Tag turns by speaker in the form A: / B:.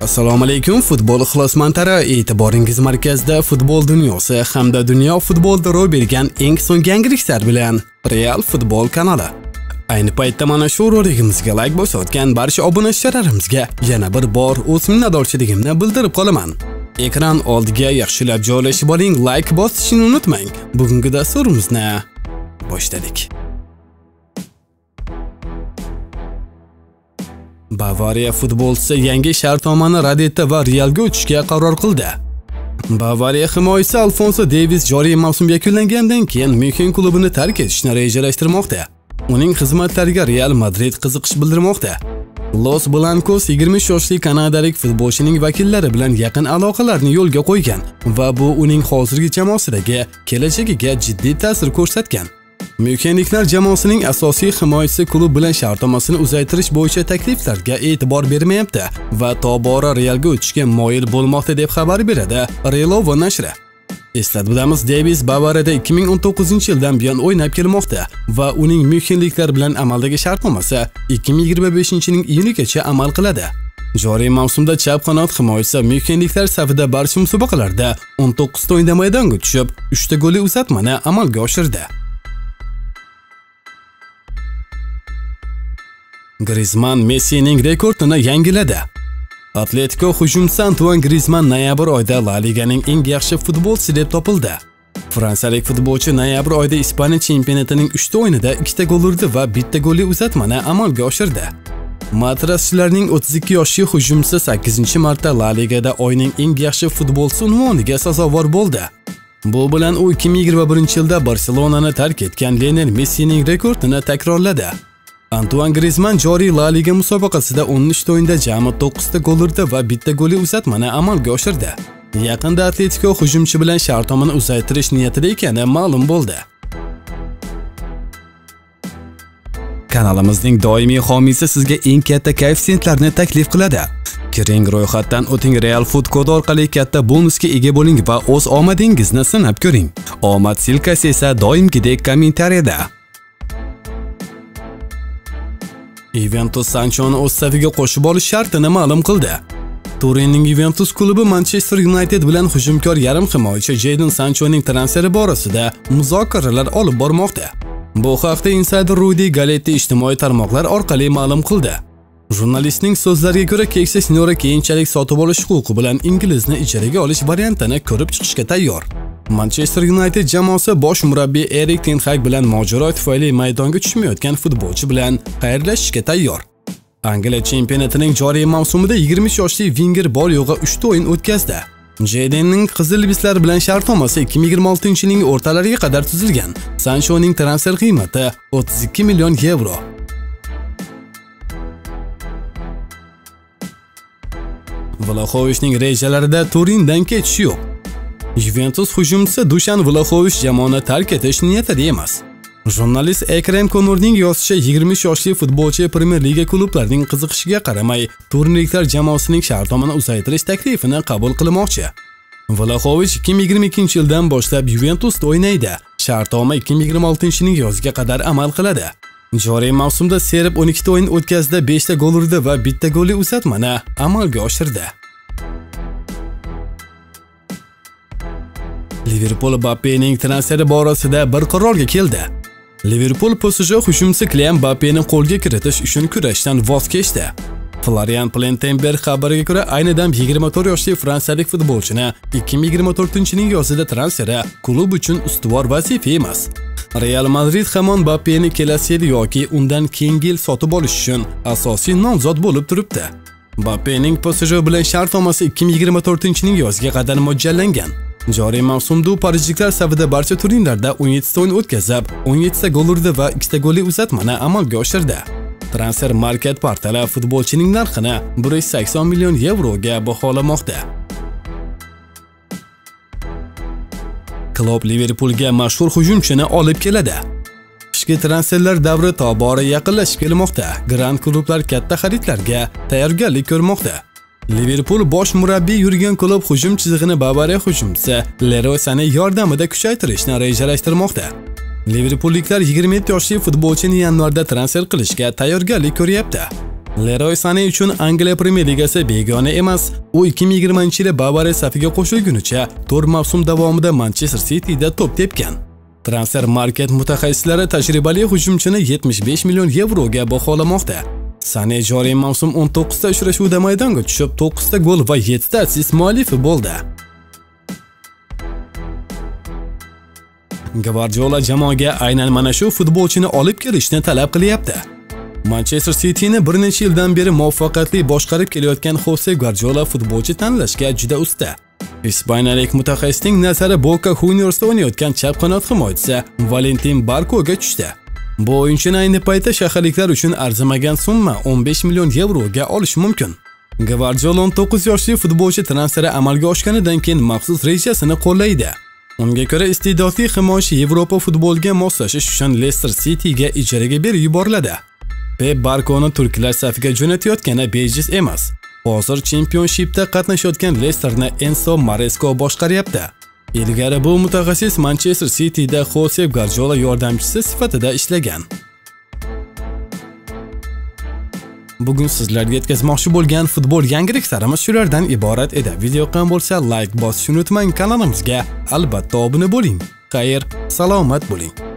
A: Assalomu alaykum futbol ixlosmandlari e'tiboringiz markazida futbol dunyosi hamda dunyo futbolida ro'y bergan eng so'nggi yangiliklar bilan Real Futbol kanali. Ayni paytda mana shu roligimizga like bosayotgan barcha obunachilarimizga yana bir bor o'z minnatdorchiligimni bildirib qolaman. Ekran oldiga yaxshilab joylashib oling, like bosishni unutmang. Bugungi dasturimizni boshladik. Bavariya futbolchisi yangi shartnomani rad etdi va Realga o'tishga qaror qildi. Bavariya himoyachisi Alfonso devis joriy mavsum yakunlangandan keyin myunxen klubini tark etishni rejalashtirmoqda. Uning xizmatlariga Real Madrid qiziqish bildirmoqda. Los blankos 23 yoshli kanadalik futbolchining vakillari bilan yaqin aloqalarni yo'lga qo'ygan va bu uning hozirgi jamoasidagi kelajagiga jiddiy ta'sir ko'rsatgan. Myunxenliklar jamoasining asosiy himoyachisi klub bilan shartnomasini uzaytirish bo'yicha takliflarga e'tibor bermayapti va tobora Realga o'tishga moyil bo'lmoqda deb xabar beradi Relovo nashri. Eslatib o'tamiz, Davis Bavariyada 2019-yildan buyon o'ynab kelmoqda va uning myunxenliklar bilan amaldagi shartnomasi 2025-yilning iyunigacha amal qiladi. Joriy mavsumda chap qanot himoyachisi myunxenliklar safida barcha musobaqalarda 19 ta o'yinda maydonga tushib, 3 ta golli uzatmani amalga oshirdi. Grizman Messining rekordini yangiladi. Atletico hujumchisi Antuan Grizman noyabr oyida La Liganing eng yaxshi futbolchisi deb topildi. Fransiyalik futbolchi noyabr oyida Ispaniya chempionatining 3 ta o'yinida 2 ta gol urdi va bitta golli uzatmani amalga oshirdi. Matraschilarning 32 yoshli hujumchisi 8-marta La Ligada oyning eng yaxshi futbolchisi unvoniga sazovor bo'ldi. Bu bilan u 2021-yilda Barselonani tark etgan Lionel Messining rekordini takrorladi. Antuan Grizman joriy La Liga musobaqasida 13 ta o'yinda jami 9 ta gol urdi va bitta golli uzatmani amalga oshirdi. Yaqinda Atletico hujumchi bilan shartnomani uzaytirish niyatida ekani ma'lum bo'ldi. Kanalimizning doimiy homiysi sizga eng katta koeffitsiyentlarni taklif qiladi. Kiring ro'yxatdan o'ting Real Food kodi orqali katta bonusga ega bo'ling va o'z omadingizni sinab ko'ring. Omad silkasi esa doimgidek kommentariyada. Yuventus Sanchoni o'z safiga qo'shib olish shartini ma'lum qildi. Turinning Yuventus klubi Manchester United bilan hujumkor yarim himoyachi Jadon Sanchoning transferi borasida muzokaralar olib bormoqda. Bu haqda insider Rudi Galetti ijtimoiy tarmoqlar orqali ma'lum qildi. Jurnalistning so'zlariga ko'ra, Keksa Signora keyinchalik sotib olish huquqi bilan inglizni ijaraga olish variantini ko'rib chiqishga tayyor. Manchester yunayted jamoasi bosh murabbiy Erik tenhag bilan mojaro tufayli maydonga tushmayotgan futbolchi bilan xayrlashishga tayyor. Angliya chempionatining joriy mavsumida 23 yoshli vinger bor yo'g'i 3 ta o'yin o'tkazdi. jedenning qizil libislar bilan shartnomasi 2026-yilning o'rtalariga qadar tuzilgan. Sanchoning transfer qiymati 32 million yevro. Vlahovichning rejalarida Turindan ketish yo'q. Juventus hujumchisi Dushan Vlahovic jamoani tark etish niyatida emas. Jurnalist Ekrem Konurning yozishicha 20 yoshli futbolchi Premier Liga klublarining qiziqishiga qaramay, turnirliklar jamoasining shartnomani uzaytirish taklifini qabul qilmoqchi. Vlahovic 2022-yildan boshlab Juventusda o'ynaydi. Shartnoma 2026-yilning yoziga qadar amal qiladi. Joriy mavsumda Serb 12 ta o'yin o'tkazdi, 5 ta gol urdi va bitta golli uzatmani amalga oshirdi. Liverpul bappening transferi borasida bir qarorga keldi. liverpul psj hujumchisi Kylian bappeni qo'lga kiritish uchun kurashdan voz kechdi. Florian Plentenberg xabariga ko'ra, ayni dam 24 yoshli fransiyalik futbolchini 2024-yilning yozida transferi klub uchun ustuvor vazifa emas. Real Madrid hamon bappeni kelasi yil yoki undan keyingi yil sotib olish uchun asosiy nomzod bo'lib turibdi. bappening psj bilan shartnomasi 2024-yilning yoziga qadar mo'ljallangan. Joriy mavsumda u parijliklar safida barcha turnirlarda 17 ta o'yin o'tkazib, 17 ta gol urdi va 2 ta golli uzatmani amalga oshirdi. Transfer Market portali futbolchining narxini 180 million yevroga baholamoqda. Klopp Liverpoolga mashhur hujumchini olib keladi. Qishki transferlar davri tobora yaqinlashib kelmoqda. Grand klublar katta xaridlarga tayyorgarlik ko'rmoqda. Liverpool bosh murabbiy Yurgen Klopp hujum chizig'ini Bavariya hujumchisi Leroy Sané yordamida kuchaytirishni rejalashtirmoqda. Liverpoolliklar 27 yoshli futbolchini yanvarda transfer qilishga tayyorgarlik ko'ryapti. Leroy Sané uchun Angliya Premyer Ligasi begona emas. U 2020-yili Bavariya safiga qo'shilgunicha 4 mavsum davomida Manchester Cityda to'p tepgan. Transfer market mutaxassislari tajribali hujumchini 75 million yevroga baholamoqda. Sane joriy mavsum 19 ta uchrashuvda maydonga tushib, 9 ta gol va 7 ta assist muallifi bo'ldi. Gvardiola jamoaga aynan mana shu futbolchini olib kelishni talab qilyapti. Manchester Cityni bir necha yildan beri muvaffaqiyatli boshqarib kelayotgan Jose Guardiola futbolchi tanlashga juda usta. Ispaniyalik mutaxassisning nazari Boca Juniorsda o'ynayotgan chap qanot himoyachisi Valentin Barkoga tushdi. Bu o'yinchini ayni paytda shaharliklar uchun arzimagan summa 15 million yevroga olish mumkin. Guardiola 19 yoshli futbolchi transferi amalga oshganidan keyin maxsus rejasini qo'llaydi. Unga ko'ra iste'dodli himoyachi Yevropa futboliga moslashish uchun Leicester Cityga ijaraga berib yuboriladi. Pep Barkoni turklar safiga jo'natayotgani bejiz emas. Hozir Championshipda qatnashayotgan Leicesterni Enzo Maresco boshqaryapti. Ilgari bu mutaxassis Manchester Cityda Jose Guardiola yordamchisi sifatida ishlagan. Bugun sizlarga yetkazmoqchi bo'lgan futbol yangiliklarimiz shulardan iborat edi. Video yoqqan bo'lsa, like bosishni unutmang, kanalimizga albatta obuna bo'ling. Xayr, salomat bo'ling.